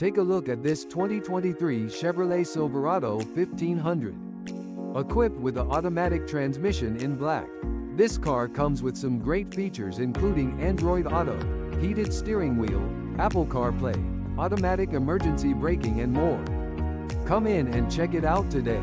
Take a look at this 2023 Chevrolet Silverado 1500. Equipped with an automatic transmission in black. This car comes with some great features including Android Auto, heated steering wheel, Apple CarPlay, automatic emergency braking and more. Come in and check it out today.